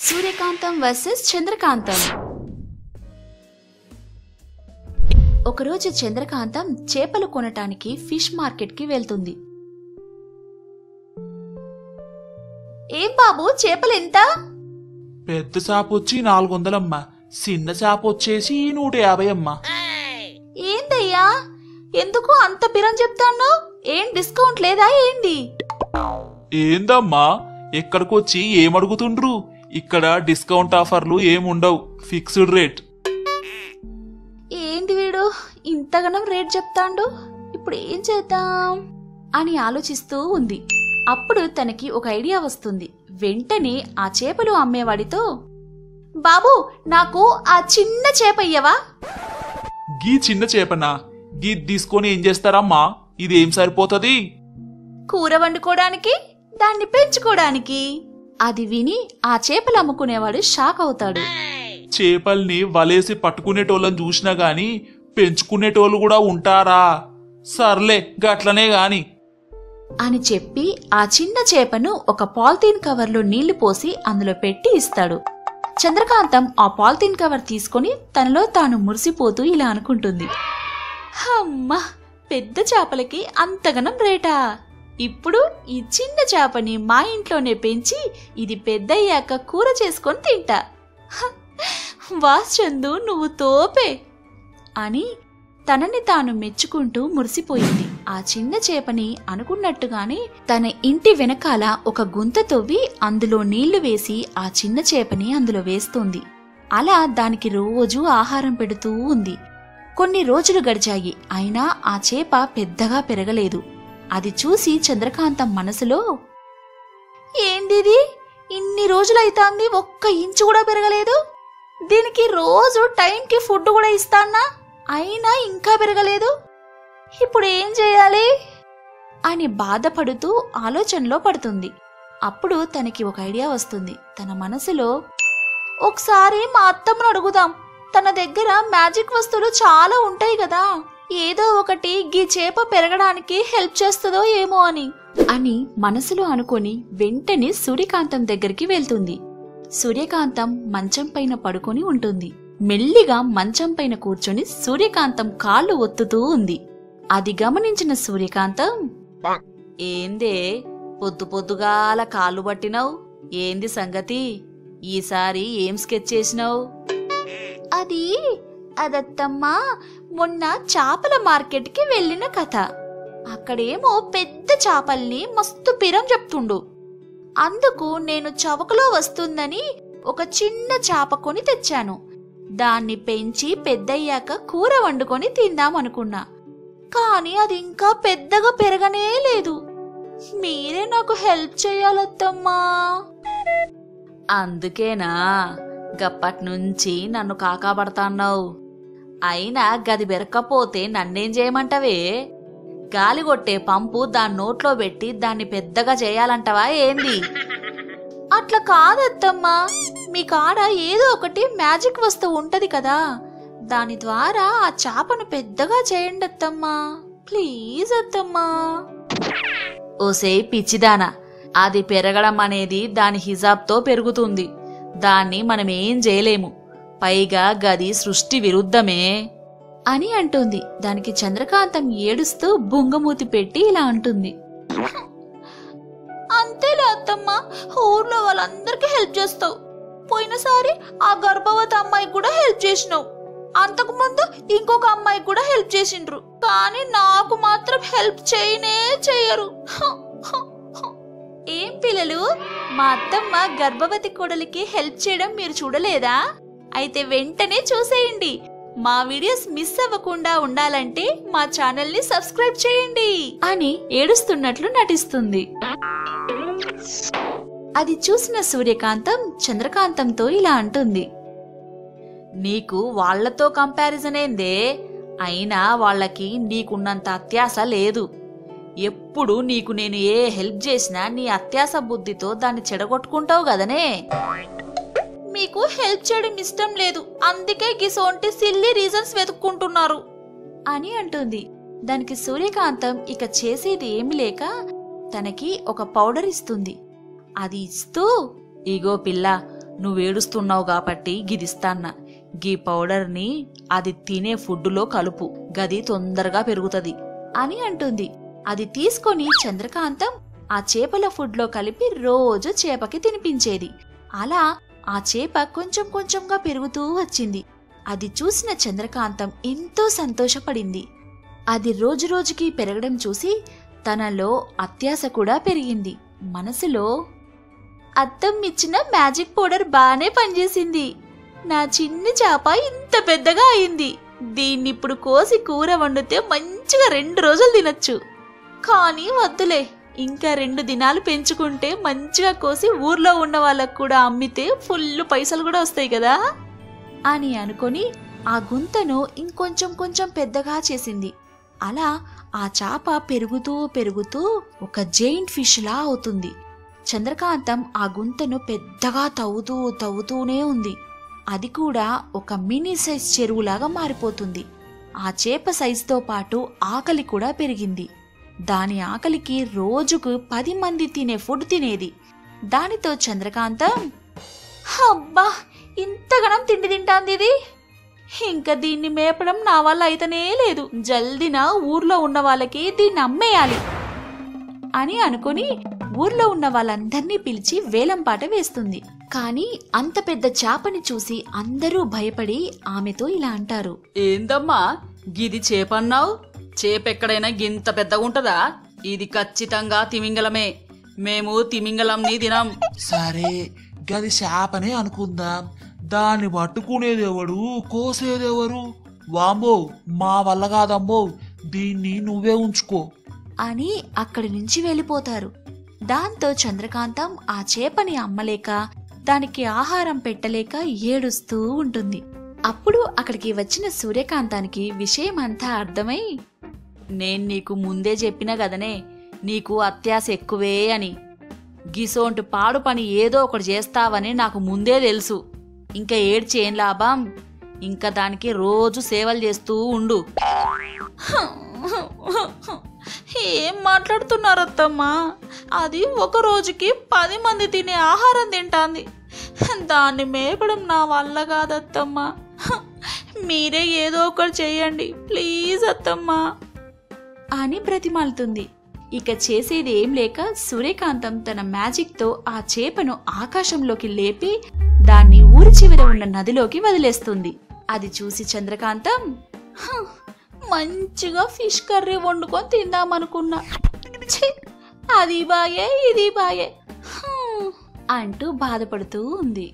సూర్యకాంతం versus చంద్రకాంతం. ఒకరోజు చంద్రకాంతం చేపలు కొనటానికి ఫిష్ మార్కెట్కి వెళ్తుంది. ఏం బాబు చేపలు ఎంత? పెద్ద చేప వచ్చి నాలుగు వందలమ్మా చిన్న చేప వచ్చేసి నూట యాభై అమ్మా ఏందయ్యా? ఎందుకు అంత పిరం చెప్తాను ఏం డిస్కౌంట్ లేదా ఏంది? ఏందమ్మా? ఎక్కడికొచ్చి ఏమడుగుతుండ్రు? ఇక్కడ డిస్కౌంట్ ఆఫర్లు ఏముండవు. Fixed rate. ఏంది వీడు? ఇంతగనం రేట్ చెప్తాండు? ఇప్పుడు ఏం చేద్దాం? అని ఆలోచిస్తూ ఉంది. అప్పుడు తనకి ఒక ఐడియా వస్తుంది. వెంటనే ఆ చేపలు అమ్మేవాడితో బాబు నాకు ఆ చిన్న చేప ఇయ్యవా? గీ చిన్న చేపనా? గీ తీసుకొని ఏం చేస్తారమ్మా? ఇదేం సరిపోతది? కూర వండుకోవడానికి దాన్ని పెంచుకోవడానికి. అది విని ఆ చేపలు అమ్ముకునేవాడు షాక్ అవుతాడు. చేపల్ని వలేసి పట్టుకునేటోళ్ళని చూసినా గాని పెంచుకునేటోళ్ళు కూడా ఉంటారా? సర్లే గట్లనే గాని. అని చెప్పి ఆ చిన్న చేపను ఒక పాలిథీన్ కవర్లో నీళ్ళు పోసి అందులో పెట్టి ఇస్తాడు. చంద్రకాంతం ఆ పాలిథీన్ కవర్ తీసుకొని తనలో తాను మురిసిపోతూ ఇలా అనుకుంటుంది. అమ్మా పెద్ద చేపలకి అంతగనం రేటా? ఇప్పుడు ఈ చిన్న చేపని మా ఇంట్లోనే పెంచి ఇది పెద్దయ్యాక కూర చేసుకొని తింటా. వాశ్చందు వాస్ చందు నువ్వు తోపే అని తనని తాను మెచ్చుకుంటూ మురిసిపోయింది. ఆ చిన్న చేపని అనుకున్నట్టుగానే తన ఇంటి వెనకాల ఒక గుంత తవ్వి అందులో నీళ్ళు వేసి ఆ చిన్న చేపని అందులో వేస్తుంది. అలా దానికి రోజు ఆహారం పెడుతూ ఉంది. కొన్ని రోజులు గడిచాయి. అయినా ఆ చేప పెద్దగా పెరగలేదు. అది చూసి చంద్రకాంతం మనసులో ఏందిది ఇన్ని రోజులైతాంది ఒక్క ఇంచు కూడా పెరగలేదు? దీనికి రోజు టైంకి ఫుడ్ కూడా ఇస్తానా? అయినా ఇంకా పెరగలేదు? ఇప్పుడు ఏం చేయాలి? అని బాధపడుతూ ఆలోచనలో పడుతుంది. అప్పుడు తనకి ఒక ఐడియా వస్తుంది. తన మనసులో ఒకసారి మా అత్తమ్మను అడుగుదాం. తన దగ్గర మ్యాజిక్ వస్తువులు చాలా ఉంటాయి కదా. ఏదో ఒకటి గీ చేప పెరగడానికి హెల్ప్ చేస్తుందో ఏమో అని. అని మనసులో అనుకొని వెంటనే సూర్యకాంతం దగ్గరికి వెళ్తుంది. సూర్యకాంతం మంచం పైన పడుకొని ఉంటుంది. మెల్లిగా మంచం పైన కూర్చొని సూర్యకాంతం కాళ్ళు ఒత్తుతూ ఉంది. అది గమనించిన సూర్యకాంతం ఏందే పొద్దు పొద్దుగాల కాళ్ళు పట్టినావు? ఏంది సంగతి? ఈసారి ఏం స్కెచ్ చేసినావు? అది అదత్తమ్మా మొన్న చేపల మార్కెట్కి వెళ్ళిన కథ. అక్కడేమో పెద్ద చేపల్ని మస్తు పిరం చెప్తుండు. అందుకు నేను చవకలో వస్తుందని ఒక చిన్న చేప కొని తెచ్చాను. దాన్ని పెంచి పెద్దయ్యాక కూర వండుకొని తిందామనుకున్నా. కానీ అది ఇంకా పెద్దగా పెరగనే లేదు. మీరే నాకు హెల్ప్ చేయాలత్తమ్మా. అందుకేనా గప్పటి నుంచి నన్ను కాకాబడతాన్నావు అయినా గది బెరక్కపోతే నన్నేం చేయమంటవే? గాలి కొట్టే పంపు దాని నోట్లో పెట్టి దాన్ని పెద్దగా చేయాలంటవా ఏంది? అట్లా కాదత్తమ్మా. మీ కాడ ఏదో ఒకటి మ్యాజిక్ వస్తువు ఉంటది కదా. దాని ద్వారా ఆ చేపను పెద్దగా చేయండి అత్తమ్మా ప్లీజ్ అత్తమ్మా. ఓసే పిచ్చిదానా. అది పెరగడం అనేది దాని హిజాబ్తో పెరుగుతుంది. దాన్ని మనం ఏం చేయలేము. పైగా గది సృష్టి విరుద్ధమే. అని అంటుంది. దానికి చంద్రకాంతం ఏడుస్తూ బుంగమూతి పెట్టి ఇలా అంటుంది. అంతేలే అత్తమ్మ ఊర్లో వాళ్ళందరికీ హెల్ప్ చేస్తావు. పోయినసారి ఆ గర్భవతి అమ్మాయికి కూడా హెల్ప్ చేసినావు. అంతకు ముందు ఇంకొక అమ్మాయికి కూడా హెల్ప్ చేసిండ్రు. కానీ నాకు మాత్రం హెల్ప్ చేయనే చేయరు. ఏం పిల్లలు? మా అత్తమ్మ గర్భవతి కోడలికి హెల్ప్ చేయడం మీరు చూడలేదా? అయితే వెంటనే చూసేయండి. మా వీడియోస్ మిస్ అవ్వకుండా ఉండాలంటే మా ఛానల్ని సబ్స్క్రైబ్ చేయండి. అని ఏడుస్తున్నట్లు నటిస్తుంది. అది చూసిన సూర్యకాంతం చంద్రకాంతంతో ఇలా అంటుంది. నీకు వాళ్ళతో కంపారిజన్ ఏందే? అయినా వాళ్ళకి నీకున్నంత అత్యాస లేదు. ఎప్పుడు నీకు నేను ఏ హెల్ప్ చేసినా నీ అత్యాస బుద్ధితో దాన్ని చెడగొట్టుకుంటావు కదనే? మీకు హెల్ప్ చేయడం ఇష్టం లేదు. అందుకే గిసోంటి సిల్లీ రీజన్స్ వెతుక్కుంటున్నారు. అని అంటుంది. దానికి సూర్యకాంతం ఇక చేసేది ఏమి లేక తనకి ఒక పౌడర్ ఇస్తుంది. అది ఇస్తూ ఇగో పిల్ల నువ్వేడుస్తున్నావు కాబట్టి గిదిస్తాన్న. గీ పౌడర్ని అది తినే ఫుడ్డులో కలుపు. గది తొందరగా పెరుగుతది. అని అంటుంది. అది తీసుకొని చంద్రకాంతం ఆ చేపల ఫుడ్లో కలిపి రోజు చేపకి తినిపించేది. అలా ఆ చేప కొంచెం కొంచెంగా పెరుగుతూ వచ్చింది. అది చూసిన చంద్రకాంతం ఎంతో సంతోషపడింది. అది రోజురోజుకి పెరగడం చూసి తనలో అత్యాశ కూడా పెరిగింది. మనసులో అద్దం ఇచ్చిన మ్యాజిక్ పౌడర్ బాగానే పనిచేసింది. నా చిన్ని చేప ఇంత పెద్దగా అయింది. దీన్ని ఇప్పుడు కోసి కూర వండితే మంచిగా రెండు రోజులు తినొచ్చు. కానీ వద్దులే. ఇంకా రెండు దినాలు పెంచుకుంటే మంచిగా కోసి ఊర్లో ఉన్న వాళ్ళకు కూడా అమ్మితే ఫుల్ పైసలు కూడా వస్తాయి కదా? అని అనుకొని ఆ గుంతను ఇంకొంచెం కొంచెం పెద్దగా చేసింది. అలా ఆ చాప పెరుగుతూ పెరుగుతూ ఒక జైంట్ ఫిష్లా అవుతుంది. చంద్రకాంతం ఆ గుంతను పెద్దగా తవ్వుతూ తవ్వుతూనే ఉంది. అది కూడా ఒక మినీ సైజ్ చెరువులాగా మారిపోతుంది. ఆ చేప సైజుతో పాటు ఆకలి కూడా పెరిగింది. దాని ఆకలికి రోజుకు పది మంది తినే ఫుడ్ తినేది. దానితో చంద్రకాంతం అబ్బా ఇంతగనం తిండి తింటాంది ఇది. ఇంకా దీన్ని మేపడం నా వల్ల అయితేనే లేదు. జల్దిన ఊర్లో ఉన్న వాళ్ళకి దీన్ని అమ్మేయాలి అని అనుకుని ఊర్లో ఉన్న వాళ్ళందర్నీ పిలిచి వేలంపాట వేస్తుంది. కానీ అంత పెద్ద చేపని చూసి అందరూ భయపడి ఆమెతో ఇలా అంటారు. ఏందమ్మా గిది చేపన్నావు? చేప ఎక్కడైనా గింత పెద్దగా ఉంటదా? ఇది ఖచ్చితంగా తిమింగలమే. మేము తిమింగలంని తినం. సరే గది శాపనే అనుకుందాం. దాన్ని పట్టుకునేదెవడు? కోసేదెవరు? వామ్మో మా వల్ల కాదమ్మో దీన్ని నువ్వే ఉంచుకో. అని అక్కడి నుంచి వెళ్ళిపోతారు. దాంతో చంద్రకాంతం ఆ చేపని అమ్మలేక దానికి ఆహారం పెట్టలేక ఏడుస్తూ ఉంటుంది. అప్పుడు అక్కడికి వచ్చిన సూర్యకాంతానికి విషయమంతా అర్థమై నేను నీకు ముందే చెప్పిన గదనే నీకు అత్యాశ ఎక్కువే అని. గిసోంటి పాడు పని ఏదో ఒకటి చేస్తావని నాకు ముందే తెలుసు. ఇంకా ఏడ్చేం లాభం? ఇంకా దానికి రోజు సేవలు చేస్తూ ఉండు. ఏం మాట్లాడుతున్నారు అత్తమ్మా? అది ఒక రోజుకి పది మంది తినే ఆహారం తింటాంది. దాన్ని మేపడం నా వల్ల కాదత్తమ్మా. మీరే ఏదో ఒకటి చేయండి. ప్లీజ్ అత్తమ్మా. అని బ్రతిమాలుతుంది. ఇక చేసేది ఏం లేక సూర్యకాంతం తన మ్యాజిక్తో ఆ చేపను ఆకాశంలోకి లేపి దాన్ని ఊరి చివర ఉన్న నదిలోకి వదిలేస్తుంది. అది చూసి చంద్రకాంతం మంచిగా ఫిష్ కర్రీ వండుకొని తిందామనుకున్నా. అది బాయే ఇది బాయే. హ" అంటూ బాధపడుతూ ఉంది.